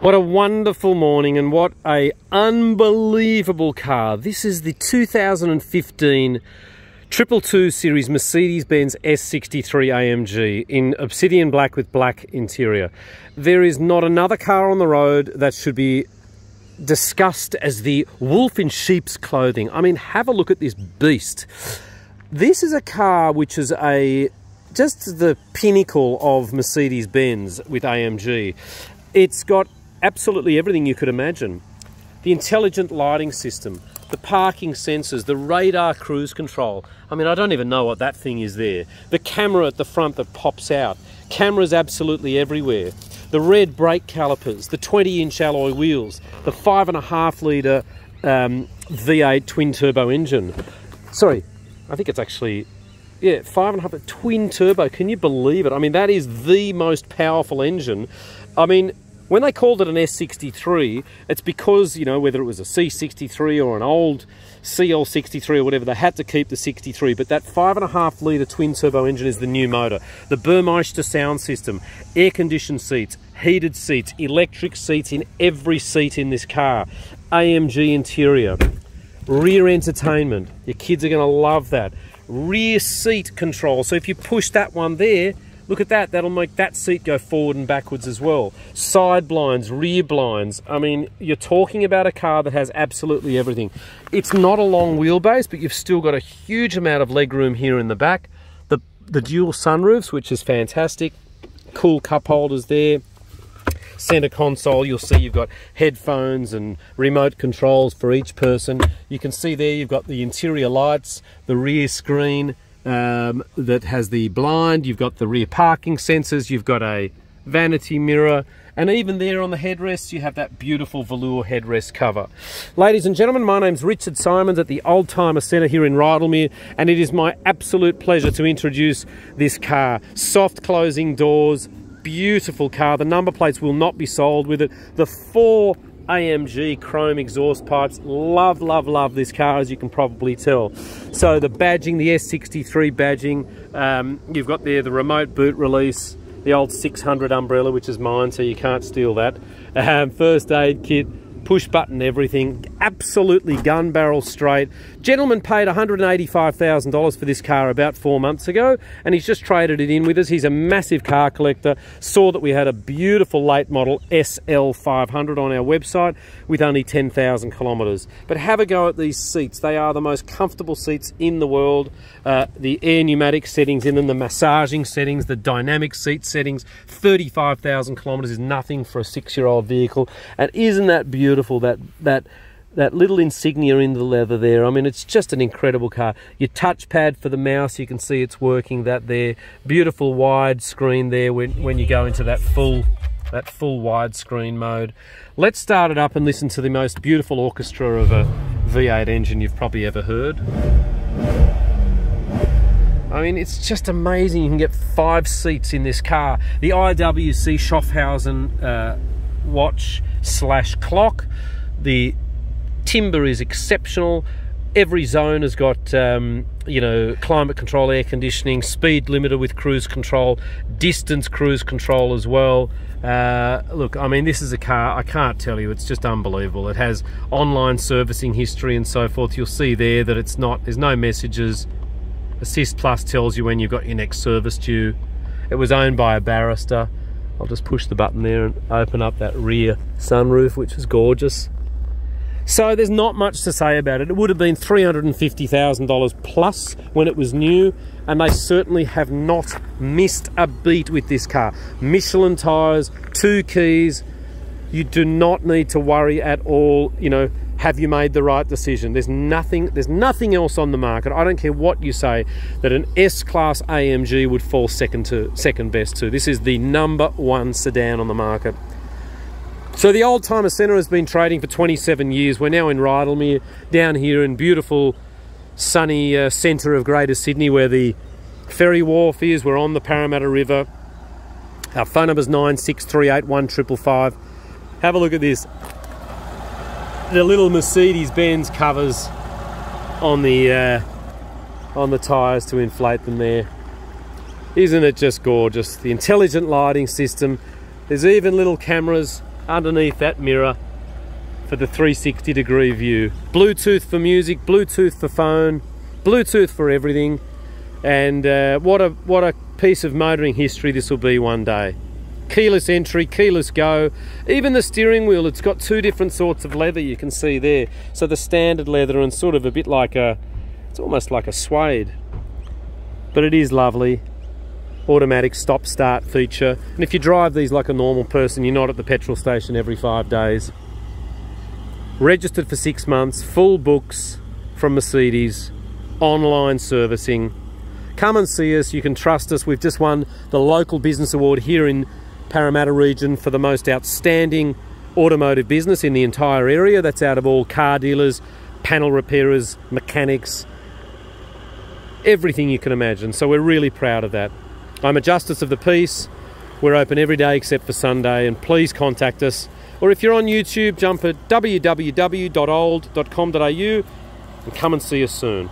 What a wonderful morning and what a unbelievable car. This is the 2015 Triple Two Series Mercedes-Benz S63 AMG in obsidian black with black interior. There is not another car on the road that should be discussed as the wolf in sheep's clothing. I mean, have a look at this beast. This is a car which is a just the pinnacle of Mercedes-Benz with AMG. It's got absolutely everything you could imagine. The intelligent lighting system, the parking sensors, the radar cruise control. I mean, I don't even know what that thing is there. The camera at the front that pops out. Cameras absolutely everywhere. The red brake calipers, the 20 inch alloy wheels, the five and a half litre um, V8 twin turbo engine. Sorry, I think it's actually, yeah, five and a half, twin turbo. Can you believe it? I mean, that is the most powerful engine. I mean, when they called it an S63, it's because, you know, whether it was a C63 or an old CL63 or whatever, they had to keep the 63. But that 5.5 litre twin turbo engine is the new motor. The Burmester sound system, air conditioned seats, heated seats, electric seats in every seat in this car, AMG interior, rear entertainment. Your kids are going to love that. Rear seat control. So if you push that one there, Look at that, that'll make that seat go forward and backwards as well. Side blinds, rear blinds. I mean, you're talking about a car that has absolutely everything. It's not a long wheelbase, but you've still got a huge amount of legroom here in the back. The, the dual sunroofs, which is fantastic. Cool cup holders there center console you'll see you've got headphones and remote controls for each person you can see there you've got the interior lights the rear screen um, that has the blind, you've got the rear parking sensors, you've got a vanity mirror, and even there on the headrest, you have that beautiful velour headrest cover. Ladies and gentlemen, my name's Richard Simons at the Oldtimer Centre here in Rydalmere, and it is my absolute pleasure to introduce this car. Soft closing doors, beautiful car. The number plates will not be sold with it. The four AMG chrome exhaust pipes. Love, love, love this car, as you can probably tell. So the badging, the S63 badging, um, you've got there the remote boot release, the old 600 umbrella, which is mine, so you can't steal that. Um, first aid kit, push button everything, absolutely gun barrel straight. Gentleman paid $185,000 for this car about four months ago, and he's just traded it in with us. He's a massive car collector, saw that we had a beautiful late model SL500 on our website with only 10,000 kilometres. But have a go at these seats. They are the most comfortable seats in the world. Uh, the air pneumatic settings in them, the massaging settings, the dynamic seat settings, 35,000 kilometres is nothing for a six-year-old vehicle. And isn't that beautiful? Beautiful that that that little insignia in the leather there. I mean, it's just an incredible car. Your touchpad for the mouse, you can see it's working. That there, beautiful wide screen there when when you go into that full that full widescreen mode. Let's start it up and listen to the most beautiful orchestra of a V8 engine you've probably ever heard. I mean, it's just amazing. You can get five seats in this car. The IWC Schaffhausen uh, watch slash clock. The timber is exceptional. Every zone has got, um, you know, climate control, air conditioning, speed limiter with cruise control, distance cruise control as well. Uh, look, I mean, this is a car, I can't tell you, it's just unbelievable. It has online servicing history and so forth. You'll see there that it's not, there's no messages. ASSYST Plus tells you when you've got your next service due. It was owned by a barrister. I'll just push the button there and open up that rear sunroof, which is gorgeous. So there's not much to say about it. It would have been $350,000 plus when it was new, and they certainly have not missed a beat with this car. Michelin tyres, two keys. You do not need to worry at all, you know, have you made the right decision? There's nothing, there's nothing else on the market. I don't care what you say that an S-Class AMG would fall second to second best to. This is the number one sedan on the market. So the Oldtimer Centre has been trading for 27 years. We're now in Rydalmere, down here in beautiful, sunny uh, centre of Greater Sydney, where the ferry wharf is. We're on the Parramatta River. Our phone number is 9638 Have a look at this the little Mercedes-Benz covers on the uh, on the tyres to inflate them there. Isn't it just gorgeous? The intelligent lighting system. There's even little cameras underneath that mirror for the 360 degree view. Bluetooth for music, Bluetooth for phone, Bluetooth for everything. And uh, what a what a piece of motoring history this will be one day. Keyless entry, keyless go. Even the steering wheel, it's got two different sorts of leather you can see there. So the standard leather and sort of a bit like a, it's almost like a suede. But it is lovely automatic stop start feature and if you drive these like a normal person you're not at the petrol station every five days registered for six months full books from Mercedes online servicing come and see us you can trust us we've just won the local business award here in Parramatta region for the most outstanding automotive business in the entire area that's out of all car dealers panel repairers mechanics everything you can imagine so we're really proud of that I'm a Justice of the Peace. We're open every day except for Sunday, and please contact us. Or if you're on YouTube, jump at www.old.com.au and come and see us soon.